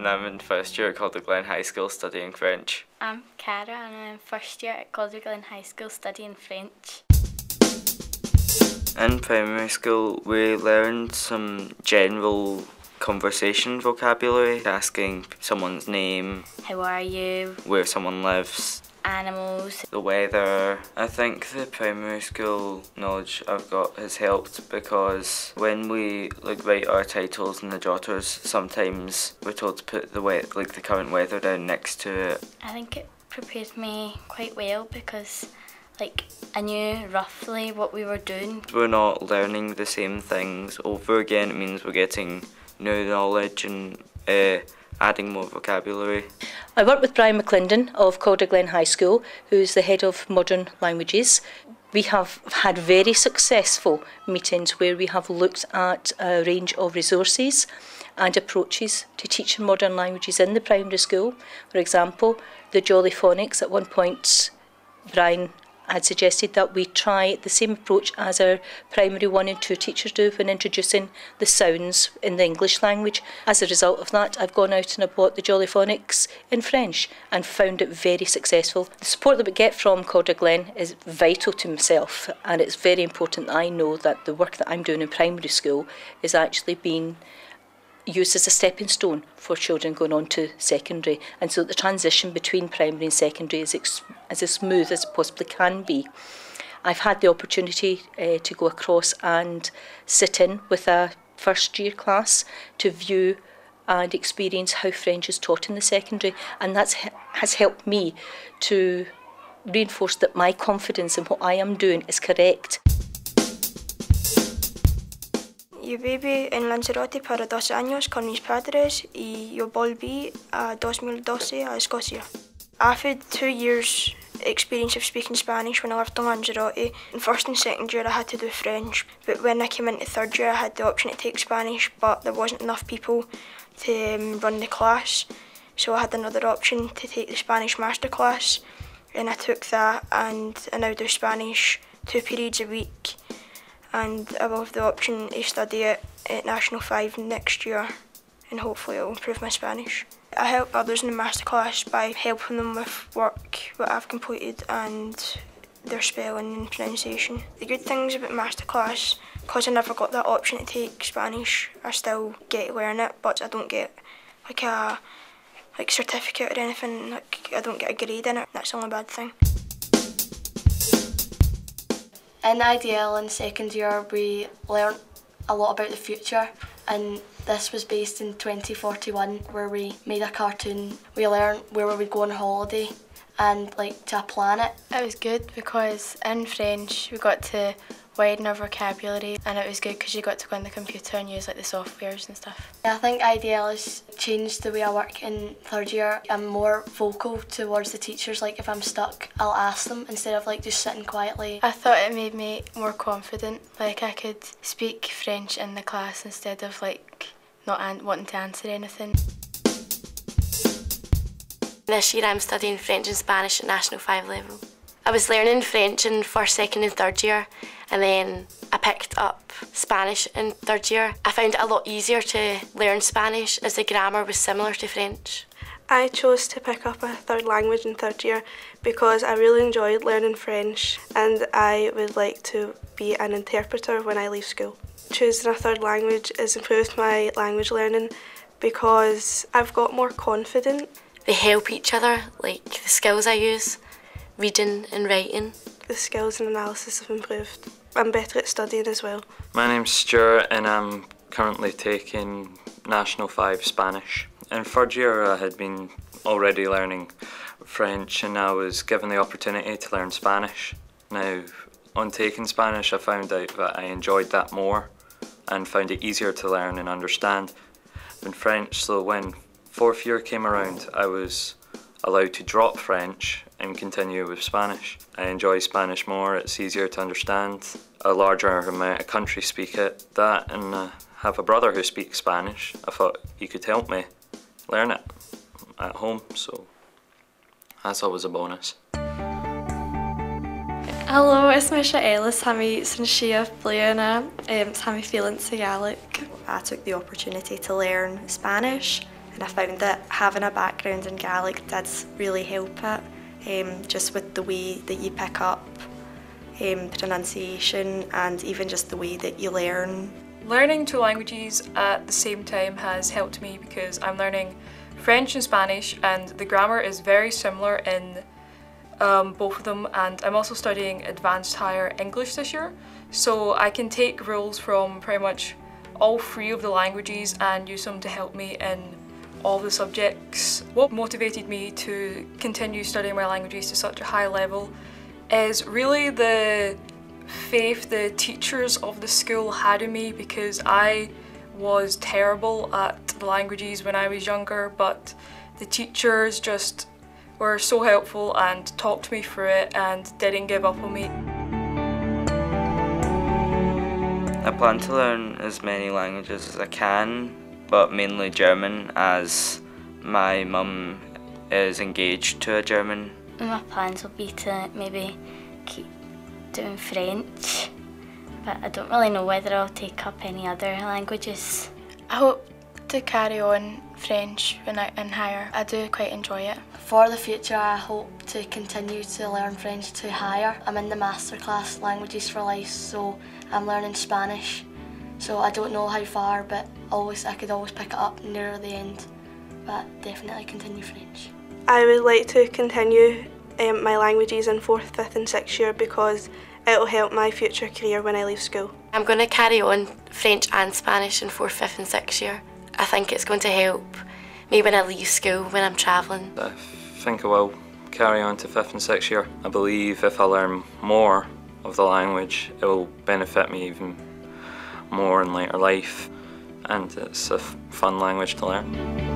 and I'm in first year at Calderglen High School studying French. I'm Cara and I'm in first year at Calderglen High School studying French. In primary school, we learned some general conversation vocabulary, asking someone's name, How are you? where someone lives, Animals. the weather. I think the primary school knowledge I've got has helped because when we like write our titles and the jotters, sometimes we're told to put the wet like the current weather down next to it. I think it prepared me quite well because like I knew roughly what we were doing. We're not learning the same things over again. It means we're getting new knowledge and uh, adding more vocabulary. I work with Brian McClendon of Calderglen High School, who's the head of modern languages. We have had very successful meetings where we have looked at a range of resources and approaches to teaching modern languages in the primary school. For example, the Jolly Phonics, at one point, Brian had suggested that we try the same approach as our primary one and two teachers do when introducing the sounds in the English language. As a result of that, I've gone out and I bought the Jolly Phonics in French and found it very successful. The support that we get from Calder Glen is vital to myself and it's very important that I know that the work that I'm doing in primary school is actually being used as a stepping stone for children going on to secondary. And so the transition between primary and secondary is as smooth as it possibly can be. I've had the opportunity uh, to go across and sit in with a first year class to view and experience how French is taught in the secondary and that has helped me to reinforce that my confidence in what I am doing is correct. Yo viví en Lanzarote para dos años con mis padres y yo volví a 2012 a Escocia. Had two years experience of speaking Spanish when I lived in Lanzarote. In first and second year I had to do French, but when I came into third year I had the option to take Spanish, but there wasn't enough people to um, run the class, so I had another option to take the Spanish masterclass, and I took that, and I now do Spanish two periods a week and I will have the option to study it at National 5 next year and hopefully it will improve my Spanish. I help others in the masterclass by helping them with work that I've completed and their spelling and pronunciation. The good things about masterclass, because I never got that option to take Spanish, I still get to learn it, but I don't get like a like certificate or anything. Like I don't get a grade in it. That's the only bad thing. In IDL in second year we learnt a lot about the future and this was based in 2041 where we made a cartoon. We learned where we would go on holiday and like to a planet. It was good because in French we got to widen our vocabulary and it was good because you got to go on the computer and use like the softwares and stuff. I think IDL has changed the way I work in third year. I'm more vocal towards the teachers, like if I'm stuck I'll ask them instead of like just sitting quietly. I thought it made me more confident, like I could speak French in the class instead of like not an wanting to answer anything. This year I'm studying French and Spanish at National 5 level. I was learning French in first, second and third year and then I picked up Spanish in third year. I found it a lot easier to learn Spanish as the grammar was similar to French. I chose to pick up a third language in third year because I really enjoyed learning French and I would like to be an interpreter when I leave school. Choosing a third language has improved my language learning because I've got more confident. They help each other, like the skills I use, reading and writing. The skills and analysis have improved. I'm better at studying as well. My name's Stuart and I'm currently taking National 5 Spanish. In third year I had been already learning French and I was given the opportunity to learn Spanish. Now, on taking Spanish I found out that I enjoyed that more and found it easier to learn and understand than French. So when fourth year came around I was allowed to drop French and continue with Spanish. I enjoy Spanish more, it's easier to understand. A larger amount of countries speak it. That and uh, have a brother who speaks Spanish. I thought he could help me learn it at home, so that's always a bonus. Hello, it's Misha Ellis. Hammy Sinshia Bliana. Um, Hammy feeling Gaelic. I took the opportunity to learn Spanish and I found that having a background in Gaelic did really help it, um, just with the way that you pick up um, pronunciation and even just the way that you learn. Learning two languages at the same time has helped me because I'm learning French and Spanish and the grammar is very similar in um, both of them and I'm also studying advanced higher English this year so I can take rules from pretty much all three of the languages and use them to help me in all the subjects. What motivated me to continue studying my languages to such a high level is really the faith the teachers of the school had in me because I was terrible at the languages when I was younger but the teachers just were so helpful and talked me through it and didn't give up on me. I plan to learn as many languages as I can, but mainly German as my mum is engaged to a German. My plans will be to maybe keep doing French, but I don't really know whether I'll take up any other languages. I hope to carry on French when I in higher. I do quite enjoy it. For the future, I hope to continue to learn French to higher. I'm in the masterclass Languages for Life, so I'm learning Spanish. So I don't know how far, but always I could always pick it up near the end. But definitely continue French. I would like to continue um, my languages in fourth, fifth, and sixth year because it'll help my future career when I leave school. I'm going to carry on French and Spanish in fourth, fifth, and sixth year. I think it's going to help me when I leave school when I'm travelling. I think I will carry on to fifth and sixth year. I believe if I learn more of the language, it will benefit me even more in later life, and it's a fun language to learn.